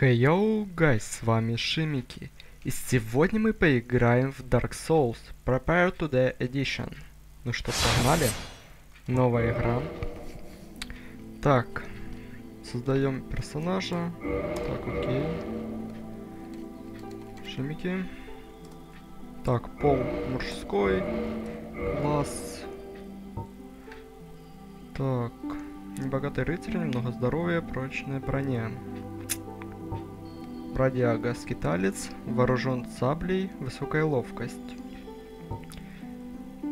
Hey yo, guys, с вами Шимики, и сегодня мы поиграем в Dark Souls Prepare to the Edition. Ну что, погнали? Новая игра. Так, создаем персонажа. Так, окей. Шимики. Так, пол мужской. Класс. Так, небогатый рыцарь, немного здоровья, прочная броня. Бродяга, скиталец, вооружен саблей, высокая ловкость.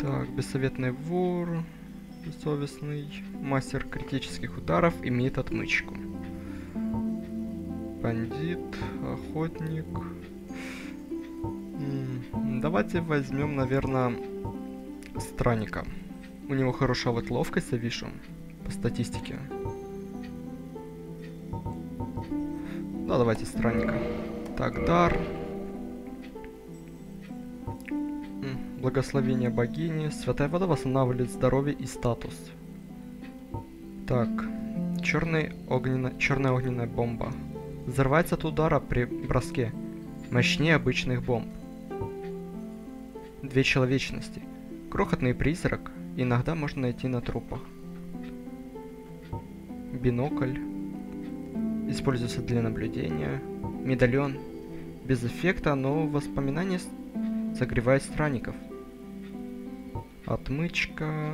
Так, бессоветный вор, бессовестный, мастер критических ударов, имеет отмычку. Бандит, охотник. Давайте возьмем, наверное, странника. У него хорошая вот ловкость, я вижу, по статистике. Да, давайте странника. Так, дар. Благословение богини. Святая вода восстанавливает здоровье и статус. Так. Черный огненно... Черная огненная бомба. Взрывается от удара при броске. Мощнее обычных бомб. Две человечности. Крохотный призрак. Иногда можно найти на трупах. Бинокль. Используется для наблюдения. Медальон. Без эффекта, но воспоминания с- согревает странников. Отмычка.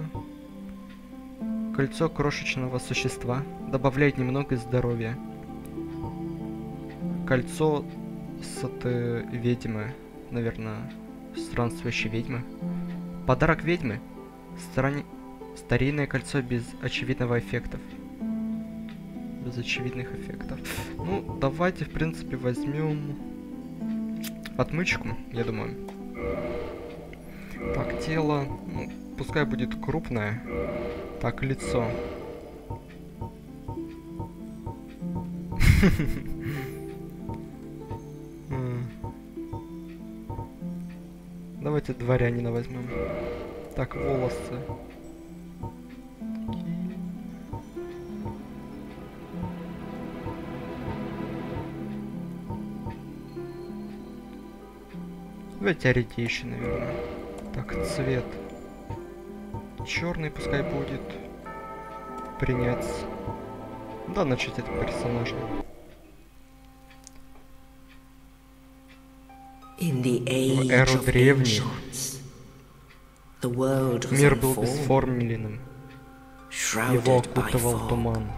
Кольцо крошечного существа. Добавляет немного здоровья. Кольцо с этой ведьмы. Наверное, странствующей ведьмы. Подарок ведьмы. Страни... Старинное кольцо без очевидного эффектов без очевидных эффектов. Ну, давайте, в принципе, возьмем отмычку, я думаю. Так, тело, ну, пускай будет крупное. Так, лицо. Давайте дворянина возьмем. Так, волосы. Давайте ориентейшн, наверное. Так, цвет. Черный пускай будет. Принять. Да, начать это персонажа. Age эру древних Мир был бесформенным. Его окутывал туман.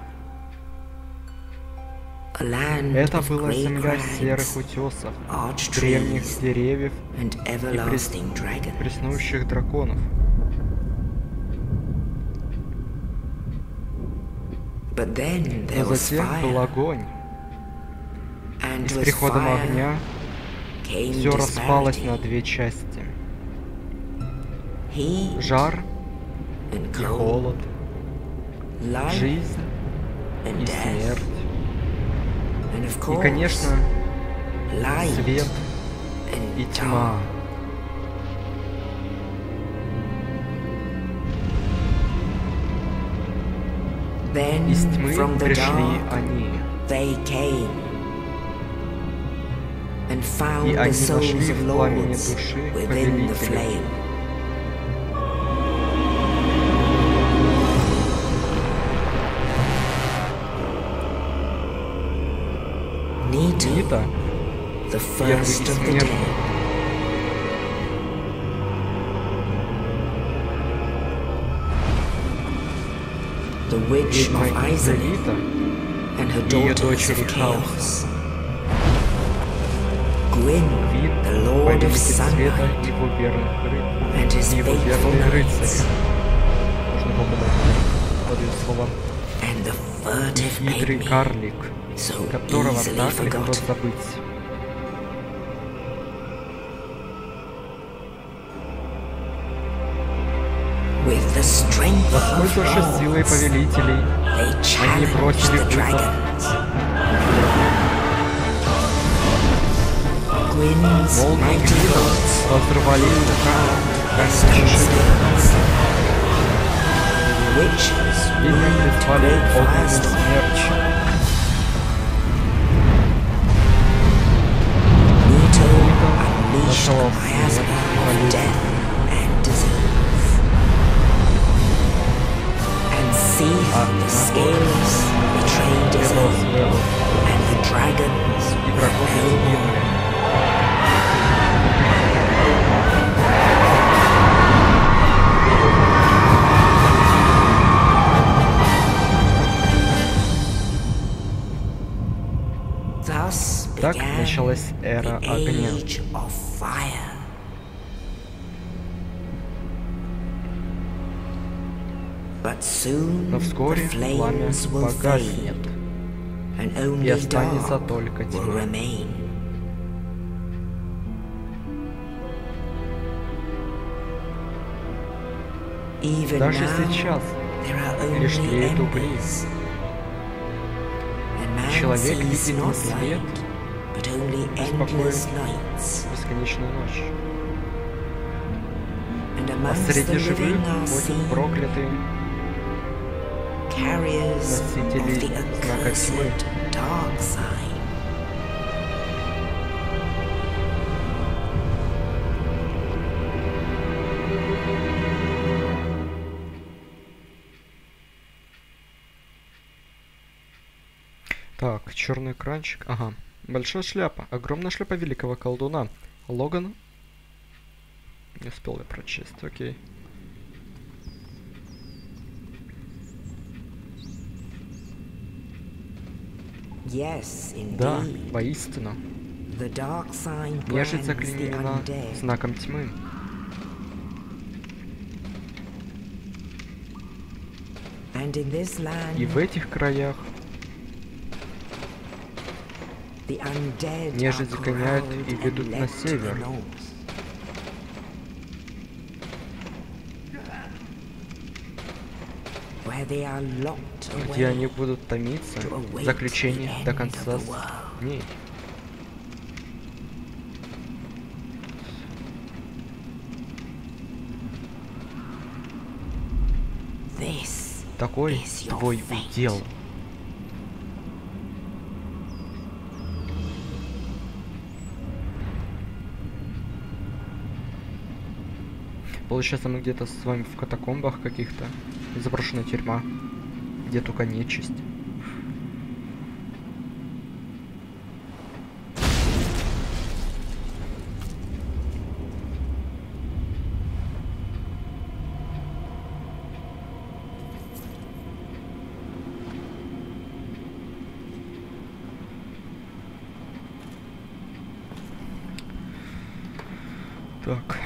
Это была grey земля серых утесов, древних деревьев и dragons. преснующих драконов. Но затем был огонь. И с приходом огня все распалось на две части. Жар и холод, жизнь и смерть. And of И, course, конечно, light свет and и тьма. Then Из тьмы from the пришли dark они. they came and found И the они souls нашли of в пламени lords души within the повелителя. first of the day. the witch of Islip and her daughters of chaos. Gwyn, the lord of sunlight, and his faithful knights. And the furtive pygmy, so easily forgotten. Насколько силой повелителей они бросили вызов. Волны гнева разрывали души. И люди спали огненную смерть. Начало смерть firestorms. смерч. The scales betrayed his этого own, своего and the dragons игроков изгинули. Thus Так began началась эра the огня. Но вскоре пламя погаснет, и останется только тьма. Даже сейчас лишь тлеют угли. Человек видит не свет, беспокоен. nights. бесконечную ночь. А среди живых ходят проклятые carriers of the accursed dark sign. Так, черный экранчик. Ага. Большая шляпа. Огромная шляпа великого колдуна. Логан. Не успел я прочесть, окей. Yes, Да, воистину. Нежить undead. знаком тьмы. И в этих краях нежить corralled и ведут на север. Где они будут томиться the до конца дней. Такой твой удел. Получается, мы где-то с вами в катакомбах каких-то. Заброшенная тюрьма. Где только нечисть. Так.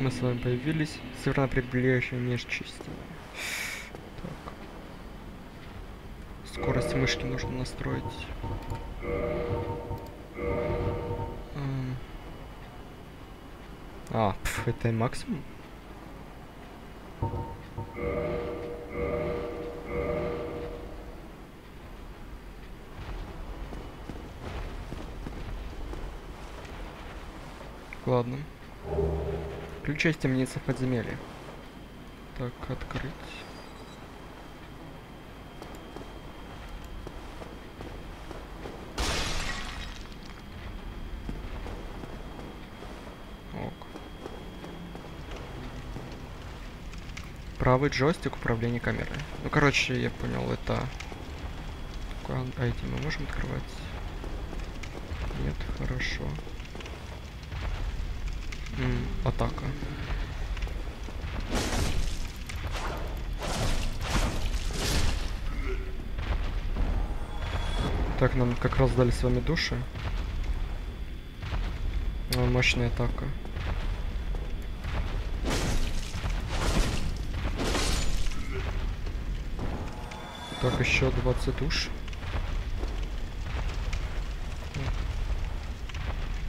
Мы с вами появились. Северное прибрежье нечисти. Так. Скорость мышки нужно настроить. А, пф, это максимум? Ладно. Ключ из темницы в подземелье. Так, открыть. Ок. Правый джойстик управления камерой. Ну, короче, я понял, это... Такой эти мы можем открывать? Нет, хорошо. М, атака. Так, нам как раз дали с вами души. А, мощная атака. Так, еще 20 душ.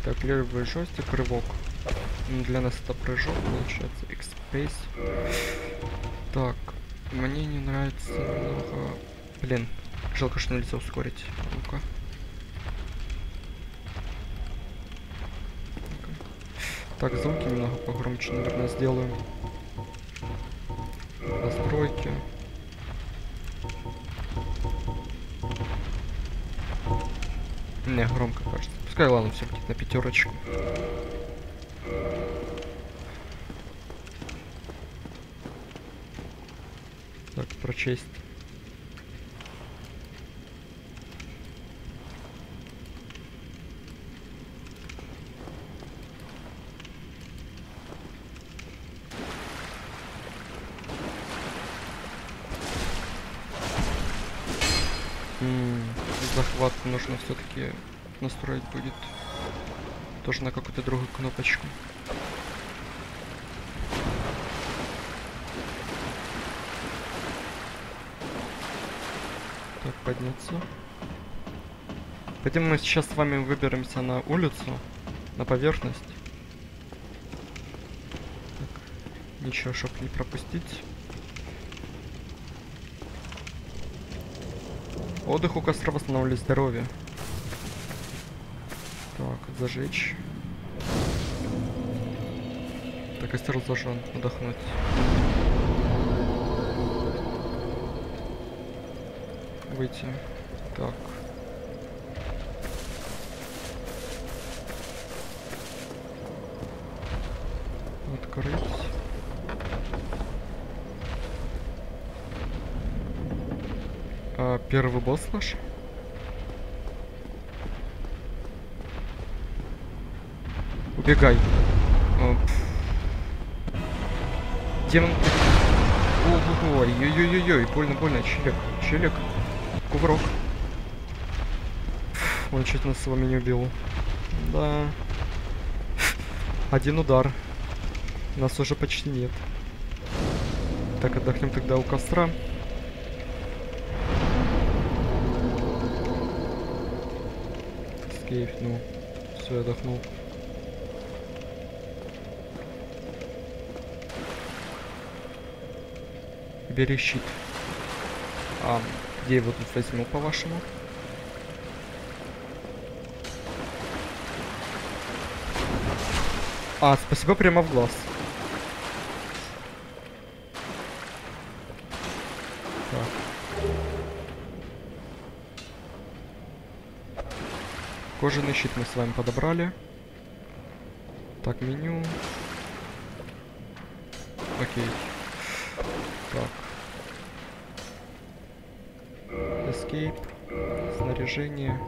Так, левый джойстик, рывок. Для нас это прыжок, получается, X-Space. Так, мне не нравится немного... Блин, жалко, что нельзя ускорить. Ну-ка. Так, звуки немного погромче, наверное, сделаем. Настройки. Не, громко кажется. Пускай, ладно, все будет на пятерочку. М, Захват нужно все-таки настроить будет. Тоже на какую-то другую кнопочку. Так, подняться. Пойдем мы сейчас с вами выберемся на улицу, на поверхность. Так, ничего, чтоб не пропустить. Отдых у костра восстанавливает здоровье. Так, зажечь. Так, костер зажжен, отдохнуть. Выйти. Так. Открыть. А, первый босс наш? Убегай. О, пф. Демон... Ой, ой-ой-ой, больно, больно, челик, челик. Кувырок. Он чуть нас с вами не убил. Да. Один удар. Нас уже почти нет. Так, отдохнем тогда у костра. Escape, ну. Все, я отдохнул. Бери щит. А, где его тут возьму, по-вашему? А, спасибо прямо в глаз. Так. Кожаный щит мы с вами подобрали. Так, меню. Окей. Так. Escape. Снаряжение.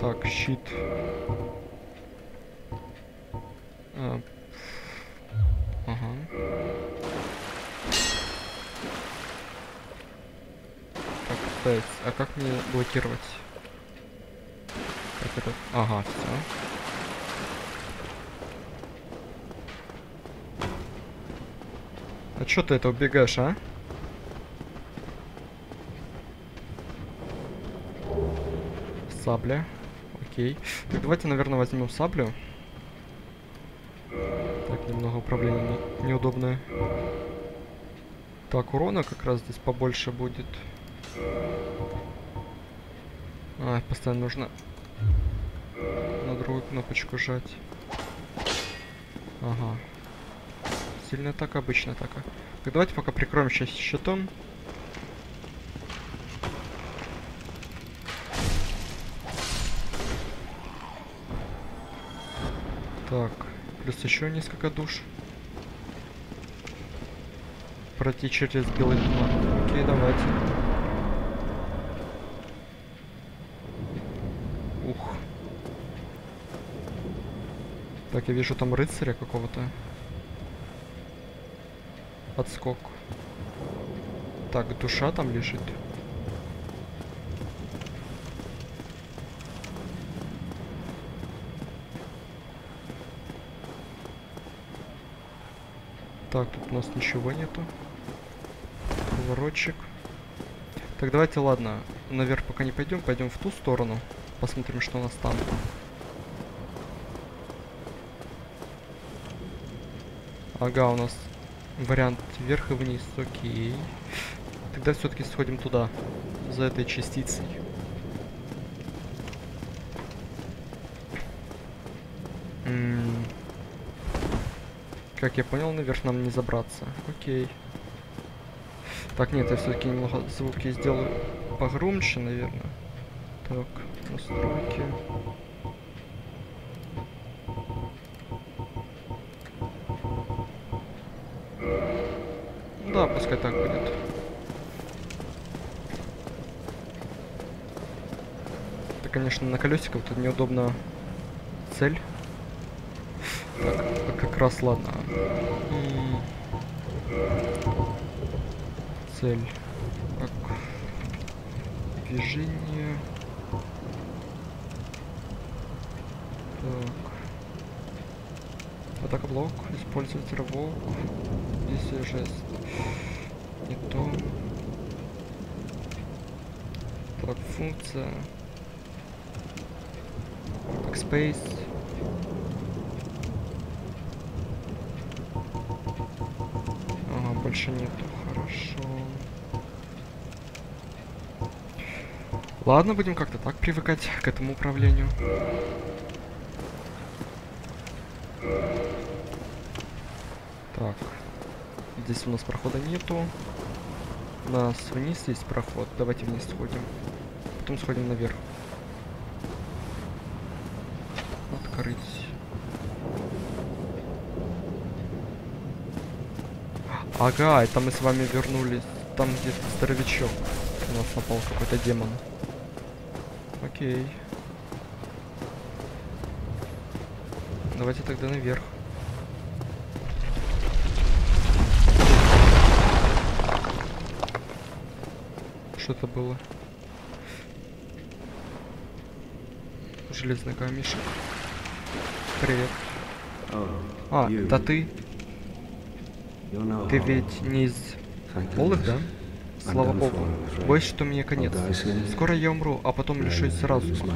Так, щит. А, Ага. Так, ставить. А как мне блокировать? Так, это... Ага, все. А чё ты это убегаешь, а? Сабля. Окей. Так, давайте, наверное, возьмем саблю. Так, немного управление не- неудобное. Так, урона как раз здесь побольше будет. А, постоянно нужно на другую кнопочку жать. Ага. Сильная атака, обычная атака. Так, давайте пока прикроем сейчас щитом. Так, плюс еще несколько душ. Пройти через белый туман. Окей, давайте. Ух. Так, я вижу там рыцаря какого-то. Отскок. Так, душа там лежит. Так, тут у нас ничего нету. Поворотчик. Так, давайте, ладно, наверх пока не пойдем, пойдем в ту сторону. Посмотрим, что у нас там. Ага, у нас вариант вверх и вниз, окей. Тогда все-таки сходим туда, за этой частицей. М, Как я понял, наверх нам не забраться. Окей. Так, нет, я все-таки немного звуки сделаю погромче, наверное. Так, настройки. да, пускай так будет. Это, конечно, на колесиках тут неудобно цель. Так, как раз ладно. Цель. Так. Движение. Так. Атака блок. Использовать рывок. Действие жест. Не то. Так, функция. Backspace. Ага, больше нету. Хорошо. Ладно, будем как-то так привыкать к этому управлению. Так. Здесь у нас прохода нету. У нас вниз есть проход. Давайте вниз сходим. Потом сходим наверх. Открыть. Ага, это мы с вами вернулись. Там где-то здоровячок. У нас напал какой-то демон. Окей. Давайте тогда наверх. Что это было? Железный камешек. Привет. А, да ты. Ты ведь не из полых, да? Слава богу. Боюсь, что мне конец. Скоро я умру, а потом лишусь разума.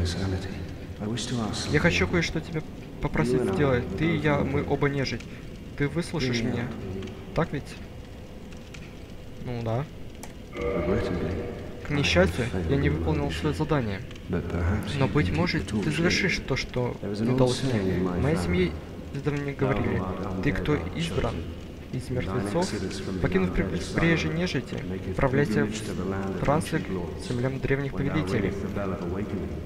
Я хочу кое-что тебе попросить сделать. Ты и я, мы оба нежить. Ты выслушаешь меня? Так ведь? Ну да. К несчастью, я не выполнил свое задание. Но, быть может, ты завершишь то, что не удалось мне. Моей семье издавна говорили, ты кто избран из мертвецов, покинув прибрежье нежити, отправляйся в трансы к землям древних повелителей.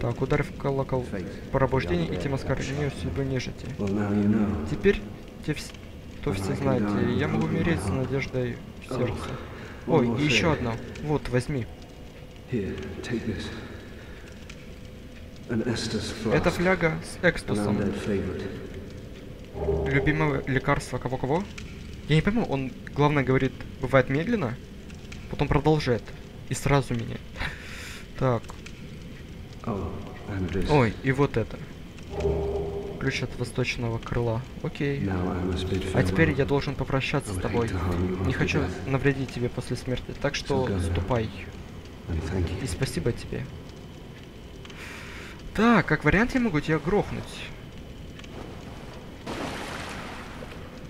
Так, ударив в колокол пробуждения и тем оскорблению судьбы нежити. Теперь те вс... то все знаете, я могу умереть с надеждой в сердце. Ой, и еще одна. Вот, возьми. Это фляга с экстасом. Любимое лекарство кого-кого? Я не пойму, он, главное, говорит, бывает медленно, потом продолжает. И сразу меняет. Так. Ой, и вот это. Ключ от восточного крыла. Окей. А теперь я должен попрощаться с тобой. Не хочу навредить тебе после смерти, так что ступай. И спасибо тебе. Так, как вариант я могу тебя грохнуть.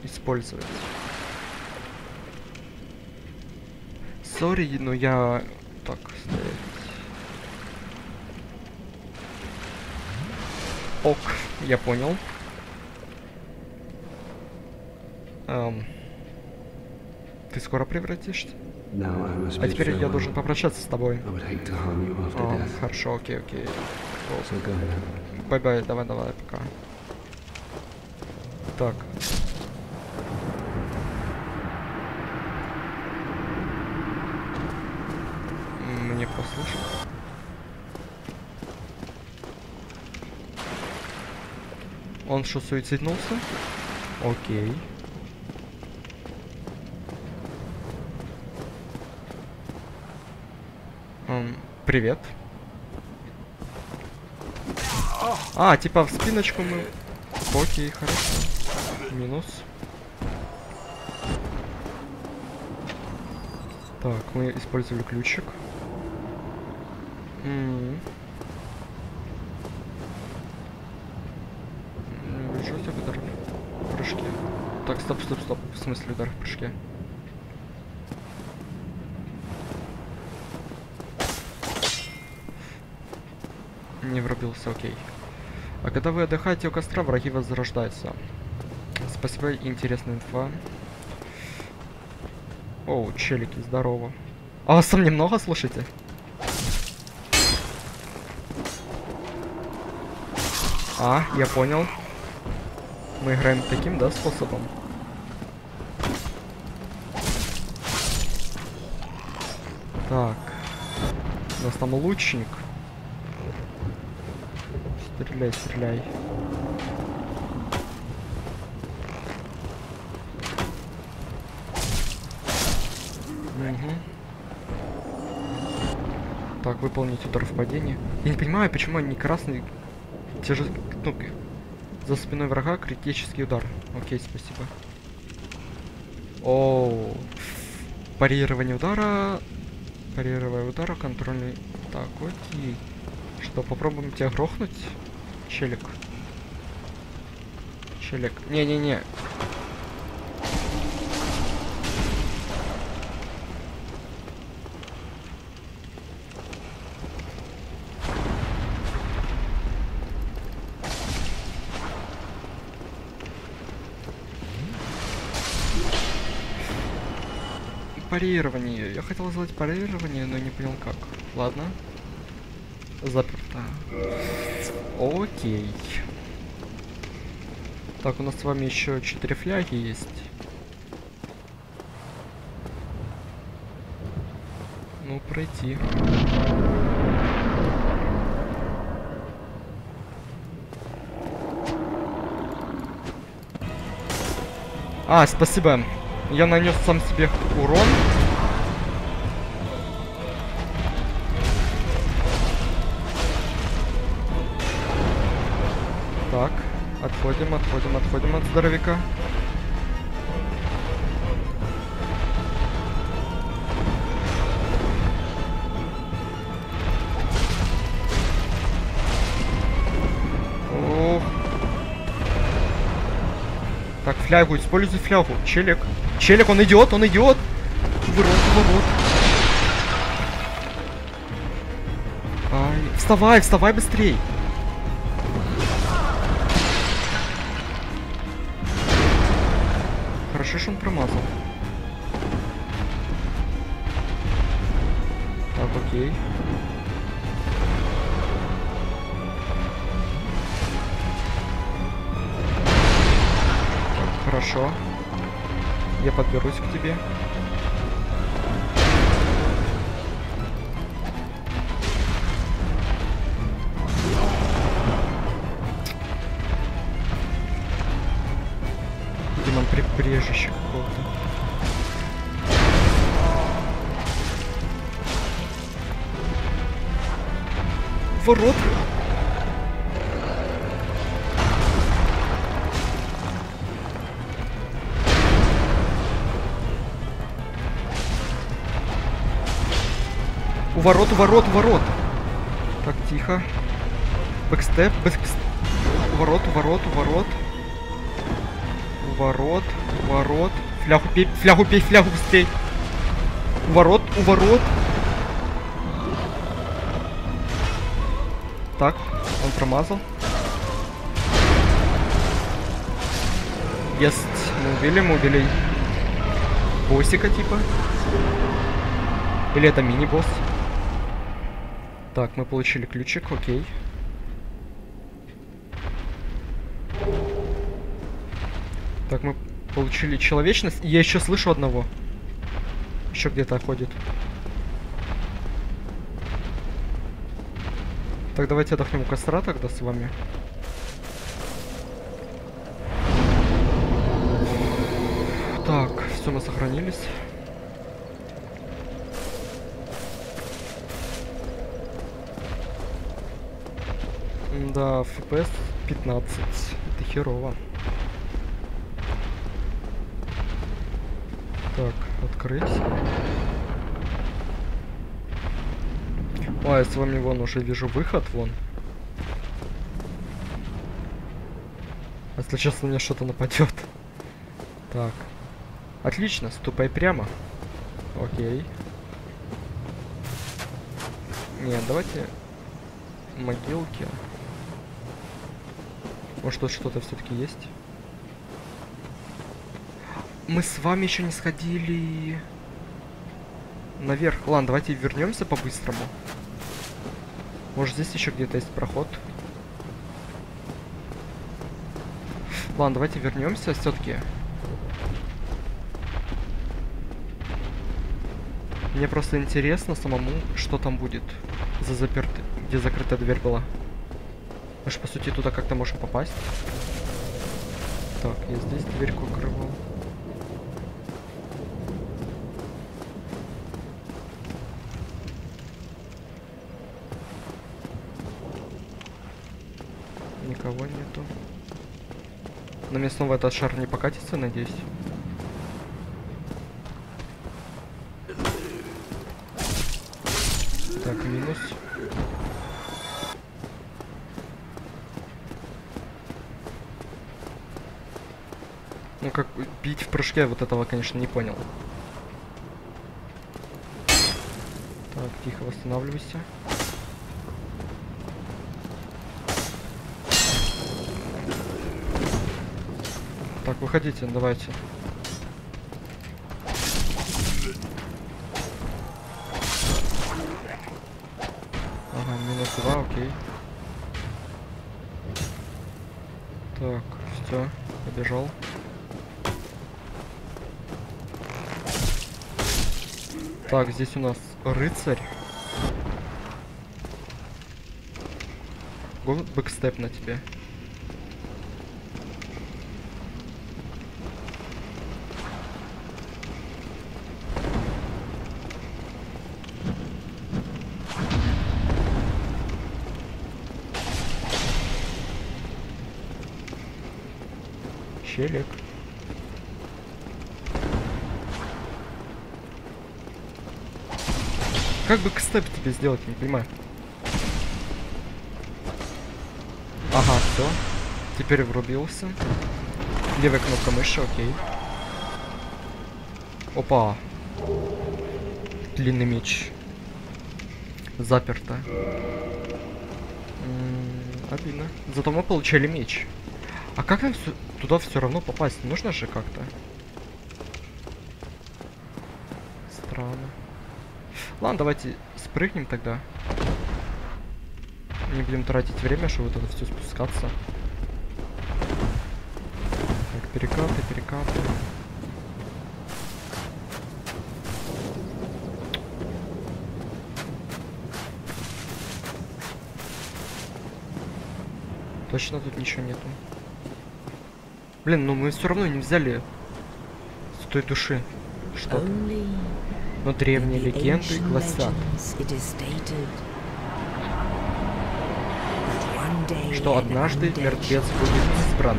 Использовать. Сори, но я... Так, стоять. Ок, я понял. Эм, ты скоро превратишься? А теперь я должен попрощаться с тобой. А, хорошо, окей, окей. Bye-bye, давай, давай, пока. Так. Мне послушать. Он что, суициднулся? Окей. Эм, привет. А, типа в спиночку мы... Окей, хорошо. Минус. Так, мы использовали ключик. Не вижу тебя удар в прыжке. Так, стоп, стоп, стоп. В смысле удар в прыжке? Не врубился, окей. А когда вы отдыхаете у костра, враги возрождаются. Спасибо, интересная инфа. Оу, челики, здорово. А вас там немного, слушайте? А, я понял. Мы играем таким, да, способом? Так. У нас там лучник. Стреляй, стреляй. Мгм. Так, выполнить удар в падении. Я не понимаю, почему они красные. Же, ну, за спиной врага критический удар. Окей, спасибо. Оу. Парирование удара. Парирование удара, контрольный. Так, окей. Что, попробуем тебя грохнуть? Челик. Челик. Не-не-не. Парирование. Я хотел сделать парирование, но не понял как. Ладно. Заперто. Окей. Так, у нас с вами еще четыре фляги есть. Ну, пройти. А, спасибо. Я нанес сам себе урон. Так, отходим, отходим, отходим от здоровяка. Так, флягу, используй флягу. Челик. Челик, он идет, он идет. Ворот, ворот. Ай, вставай, вставай быстрей. Хорошо, что он промазал. Так, окей. Хорошо. Я подберусь к тебе. Ворот, ворот, ворот. Так, тихо. Бэкстеп, бэкстеп. Ворот, ворот, ворот. Ворот, ворот. Флягу пей, флягу пей, флягу быстрей. Ворот, у ворот. Так, он промазал. Есть. Мы убили, мы убили боссика типа. Или это мини-босс? Так, мы получили ключик, окей. Так, мы получили человечность. Я еще слышу одного. Еще где-то ходит. Так, давайте отдохнем у костра тогда с вами. Так, все, мы сохранились. Да, FPS 15. Это херово. Так, открыть. Ой, я с вами вон уже вижу выход, вон. А Если честно, мне что-то нападет. Так. Отлично, ступай прямо. Окей. Нет, давайте могилки. Может тут что-то все-таки есть? Мы с вами еще не сходили наверх. Ладно, давайте вернемся по-быстрому. Может здесь еще где-то есть проход? Ладно, давайте вернемся все-таки. Мне просто интересно самому, что там будет за запертый, где закрытая дверь была. Мы же, по сути, туда как-то можем попасть. Так, я здесь дверьку открывал. Никого нету. На мне снова этот шар не покатится, надеюсь. Так, минус. Ну бить в прыжке, вот этого, конечно, не понял. Так, тихо восстанавливайся. Так, выходите, давайте. Ага, минус два, окей. Так, все, побежал. Так, здесь у нас рыцарь. Го бэкстеп на тебе. Челик. Как бы степ тебе сделать, не понимаю. Ага, все. Теперь врубился. Левая кнопка мыши, окей. Опа. Длинный меч. Заперто. Обидно. Зато мы получили меч. А как нам туда все равно попасть? Нужно же как-то. Ладно, давайте спрыгнем тогда. Не будем тратить время, чтобы вот это все спускаться. Так, перекаты, перекаты. Точно тут ничего нету. Блин, ну мы все равно не взяли с той души что-то. Only Но древние легенды гласят, что однажды мертвец будет избран.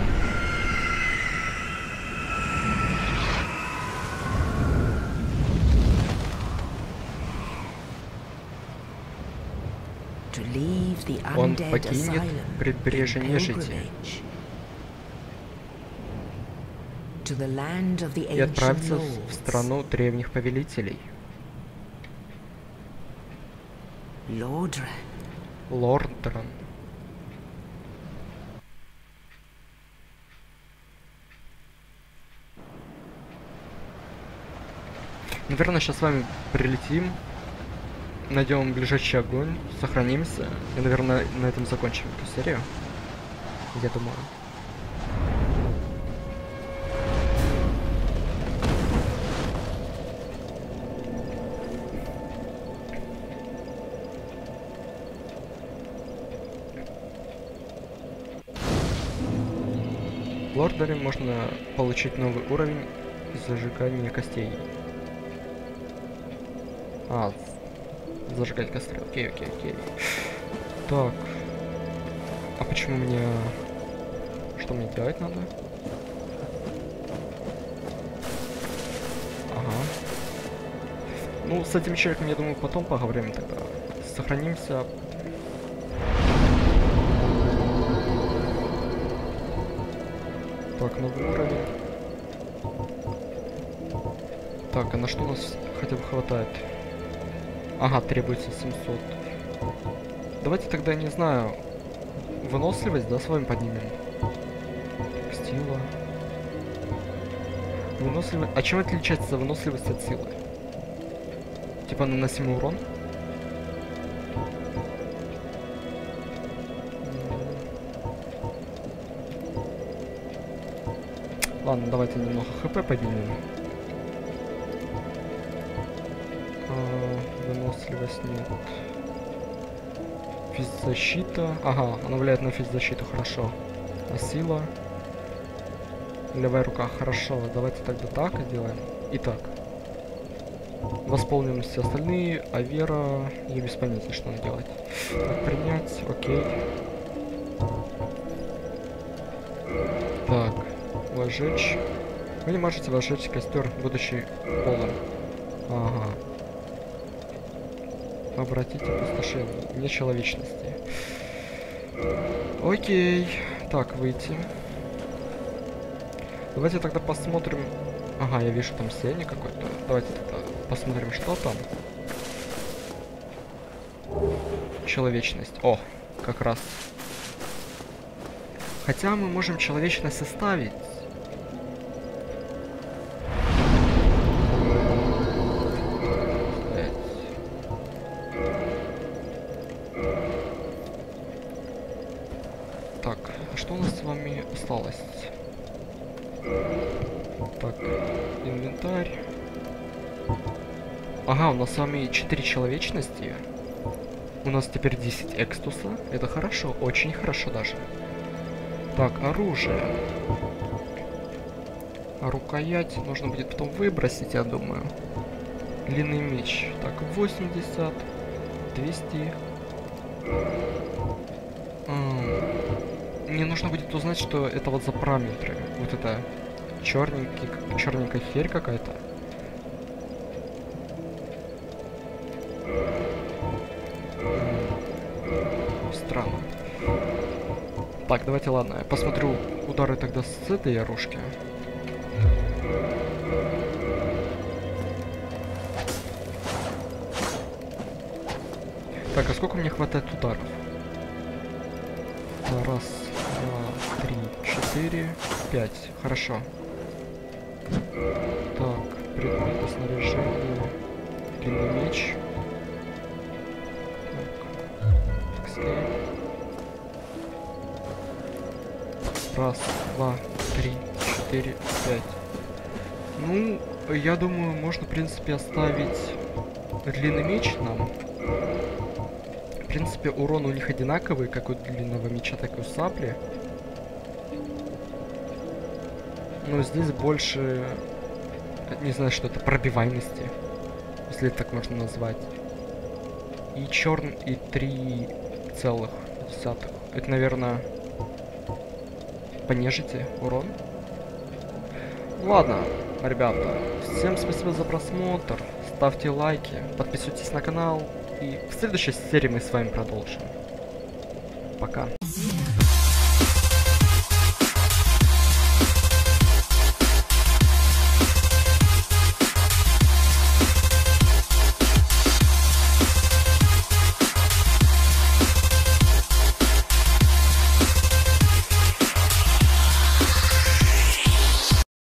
Он покинет in нежити и отправится в страну древних повелителей. Lordran. Лордран. Наверное, сейчас с вами прилетим, найдем ближайший огонь, сохранимся и, наверное, на этом закончим эту серию. Я думаю. Лордере можно получить новый уровень зажигания костей. А, зажигать костры. Окей, окей, окей. Так. А почему мне... Что мне делать надо? Ага. Ну, с этим человеком, я думаю, потом поговорим тогда. Сохранимся. Так, новый уровень. Так, а на что у нас хотя бы хватает? Ага, требуется 700. Давайте тогда, не знаю, выносливость, да, с вами поднимем? Сила. Выносливость... А чем отличается выносливость от силы? Типа наносимый урон? Ладно, давайте немного хп поднимем. А, выносливость нет. Физзащита. Ага, она влияет на физзащиту, хорошо. А сила? Левая рука, хорошо. Давайте тогда так сделаем. Итак. Восполним все остальные, а Вера... Я без понятия, что надо делать. Так, принять, окей. Так, возжечь. Вы не можете возжечь костер, будучи полным. Ага. Обратить опустошение. Нечеловечности. Окей. Так, выйти. Давайте тогда посмотрим... Ага, я вижу там сияние какое-то. Давайте тогда посмотрим, что там. Человечность. О, как раз. Хотя мы можем человечность оставить. Нас с вами 4 человечности. У нас теперь 10 экстуса. Это хорошо, очень хорошо даже. Так, оружие. А рукоять нужно будет потом выбросить, я думаю. Длинный меч. Так, 80, 200. Мне нужно будет узнать, что это вот за параметры. Вот это черненький, черненькая херь какая-то. Давайте, ладно, я посмотрю удары тогда с этой оружки. Так, а сколько мне хватает ударов? Раз, два, три, четыре, пять. Хорошо. Так, предметы снаряжения. Длинный меч. Раз, два, три, четыре, пять. Ну, я думаю, можно, в принципе, оставить длинный меч нам. В принципе, урон у них одинаковый, как у длинного меча, так и у сапли. Но здесь больше... Не знаю, что это, пробиваемости. Если так можно назвать. И черн, и три целых десятых. Это, наверное, понежите урон. Ладно, ребята, всем спасибо за просмотр. Ставьте лайки, подписывайтесь на канал. И в следующей серии мы с вами продолжим. Пока.